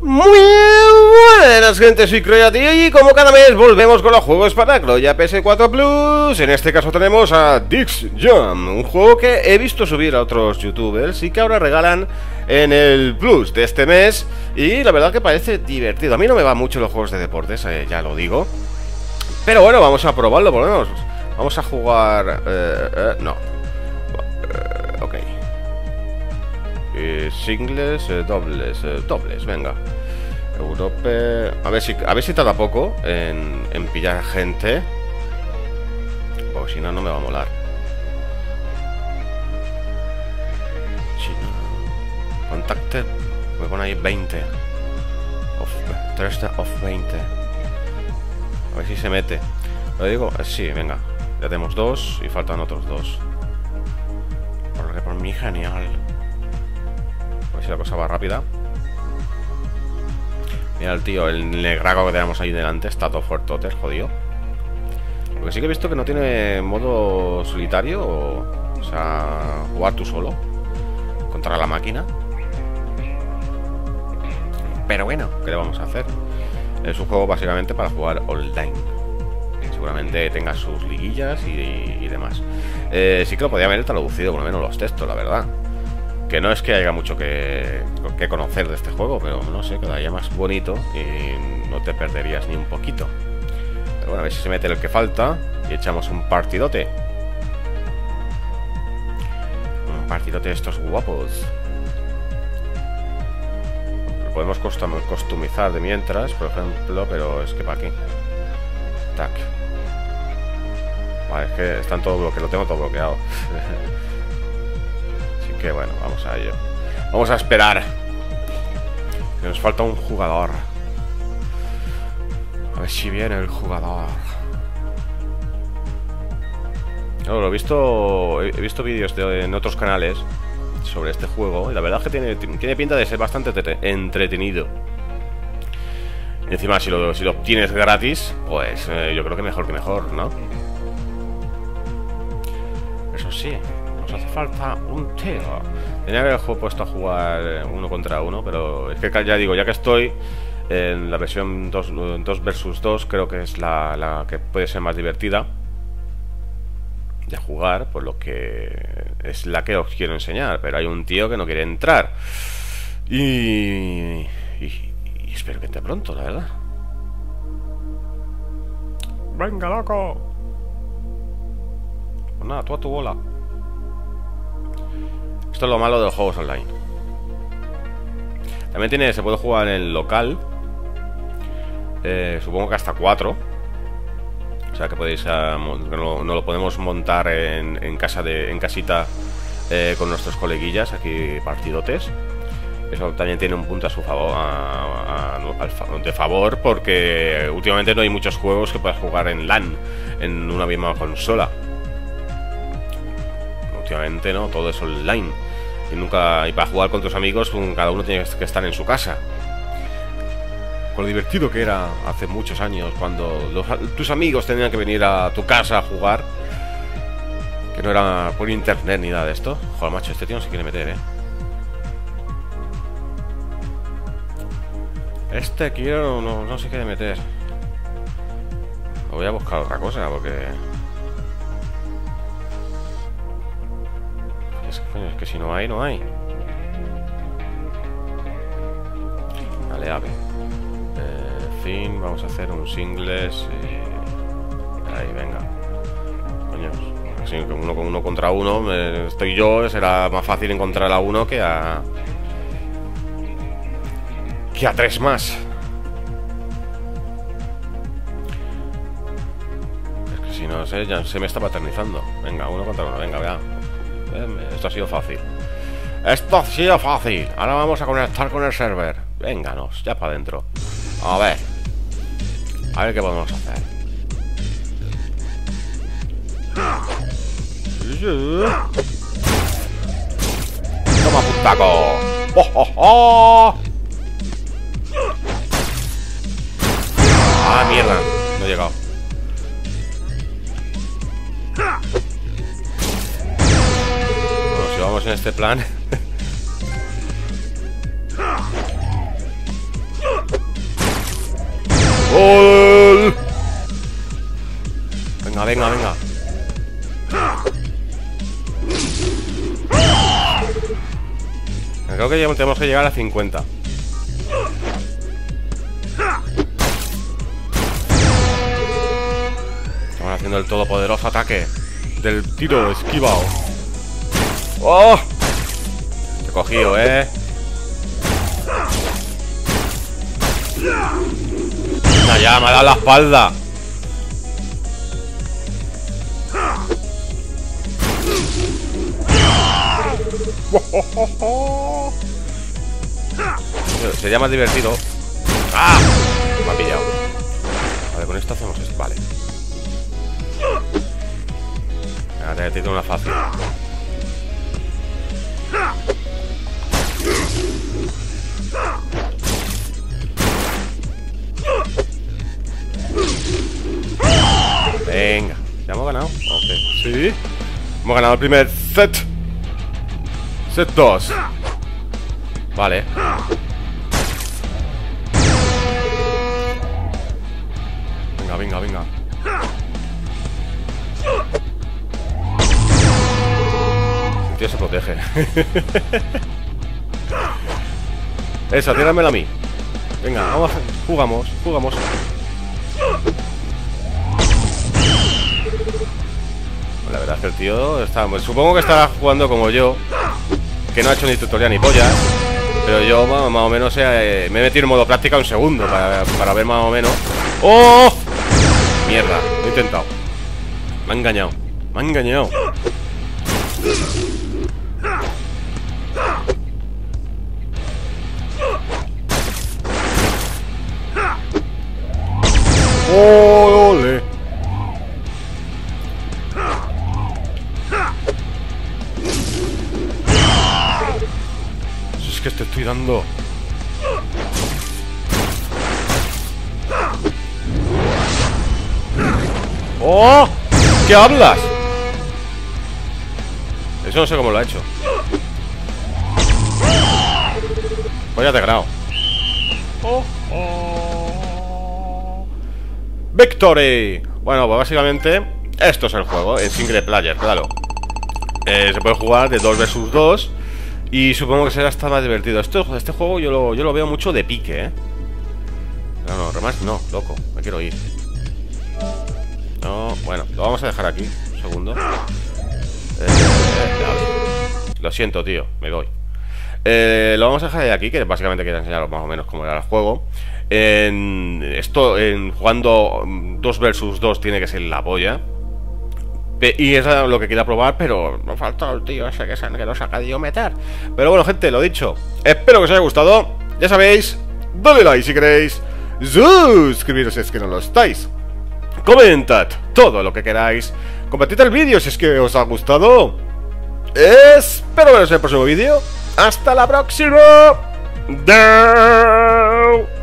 Muy buenas gente, soy Croyati y como cada mes volvemos con los juegos para Croya PS4 Plus. En este caso tenemos a Dix Jam, un juego que he visto subir a otros youtubers y que ahora regalan en el Plus de este mes Y la verdad que parece divertido, a mí no me van mucho los juegos de deportes, eh, ya lo digo. Pero bueno, vamos a probarlo por lo menos. Vamos a jugar... Eh, eh, no singles, dobles, dobles, venga Europe... A ver si, a ver si tarda poco en, pillar gente. Porque si no, no me va a molar. China. Contacted. Me pone ahí 20. Of, 3 of 20. A ver si se mete. Lo digo, eh, sí, venga. Ya tenemos dos y faltan otros dos. Porque por mí genial. Ver si la cosa va rápida. Mira el tío, el negrago que tenemos ahí delante Está todo fuertote, jodido. Lo que sí que he visto que no tiene modo solitario O, sea, jugar tú solo Contra la máquina. Pero bueno, ¿qué le vamos a hacer? Es un juego básicamente para jugar online. Seguramente tenga sus liguillas y, demás. Eh, Sí que lo podía haber traducido por lo menos los textos, la verdad que no es que haya mucho que, conocer de este juego, pero no sé, quedaría más bonito y no te perderías ni un poquito. Pero bueno, a ver si se mete el que falta y echamos un partidote. Un partidote de estos guapos. Lo podemos customizar de mientras, por ejemplo, pero es que para aquí. Tac. Vale, es que están todo bloqueado, lo tengo todo bloqueado. que bueno, vamos a ello. Vamos a esperar. Que nos falta un jugador. A ver si viene el jugador. Lo he visto. He visto vídeos en otros canales sobre este juego. Y la verdad es que tiene, tiene pinta de ser bastante entretenido. Y encima, si lo, si lo obtienes gratis, pues eh, yo creo que mejor que mejor, ¿no? Eso sí, hace falta un tío. Tenía que haber puesto a jugar eh, uno contra uno, pero es que ya digo, ya que estoy en la versión 2, 2 versus 2, creo que es la, la, que puede ser más divertida de jugar, por lo que es la que os quiero enseñar. Pero hay un tío que no quiere entrar. Y, y, y espero que esté pronto, la verdad. Venga, loco. Pues nada, tú a tu bola. Esto es lo malo de los juegos online. También tiene, se puede jugar en el local. Eh, supongo que hasta 4. O sea que podéis ah, no, lo podemos montar en, casa de en casita eh, con nuestros coleguillas aquí partidotes. Eso también tiene un punto a su favor, de favor, porque últimamente no hay muchos juegos que puedas jugar en LAN, en una misma consola. Últimamente no, todo es online. Y nunca. Y para jugar con tus amigos, cada uno tiene que estar en su casa. Con lo divertido que era hace muchos años, cuando tus amigos tenían que venir a tu casa a jugar. Que no era por internet ni nada de esto. Joder, macho, este tío no se quiere meter, eh. Este quiero no, no se quiere meter. voy a buscar otra cosa porque. Es, que si no hay, no hay. Vale, ave. Eh, fin, vamos a hacer un singles. Ahí, venga. Coño, así que uno uno contra uno, estoy yo, será más fácil encontrar a uno que a. que a tres más. Es que si no sé, ya se me está paternizando. Venga, uno contra uno, venga, vea. Eh, esto ha sido fácil. Esto ha sido fácil. Ahora vamos a conectar con el server. Vénganos, ya para adentro. A ver. A ver qué podemos hacer. Toma puntaco. ¡Oh, oh, oh! Ah, mierda. No he llegado. en este plan. Venga, venga, venga. Creo que ya tenemos que llegar a 50. Estamos haciendo el todopoderoso ataque del tiro esquivado. ¡Oh! Te he cogido, ¿eh? ya, me ha dado la espalda Sería más divertido ¡Ah! Me ha pillado Vale, con esto hacemos esto, vale Venga, te una fácil Venga, ¿ya hemos ganado? Ok, sí. Hemos ganado el primer set. Set 2 Vale. Venga, venga, venga. El tío se protege Esa, tíramela a mí Venga, vamos a. Jugamos, jugamos La verdad es que el tío está... Pues supongo que estará jugando como yo Que no ha hecho ni tutorial ni pollas Pero yo más, o menos eh, me he metido en modo práctica un segundo para, para ver más o menos ¡Oh! Mierda, lo he intentado Me ha engañado Me ha engañado Te estoy dando... ¡Oh! ¿Qué hablas? Eso no sé cómo lo ha hecho Voy a grado oh, oh. ¡Victory! Bueno, pues básicamente Esto es el juego, en single player, claro eh, Se puede jugar de 2 vs 2 Y supongo que será hasta más divertido. Esto, Este juego yo lo, yo lo veo mucho de pique, ¿eh? No, no, remás no, loco Me quiero ir. No, bueno, lo vamos a dejar aquí Un segundo. Eh, lo siento, tío, me voy. Eh, Lo vamos a dejar de aquí Que básicamente quiero enseñaros más o menos cómo era el juego. Esto, en jugando 2 versus 2 Tiene que ser la polla y es lo que quería probar, pero me falta el tío ese que, se, que nos querido meter. Pero bueno, gente, lo dicho. Espero que os haya gustado. Ya sabéis, dale like si queréis. Suscribiros si es que no lo estáis. Comentad todo lo que queráis. Compartid el vídeo si es que os ha gustado. Espero veros en el próximo vídeo. ¡Hasta la próxima! ¡Dao!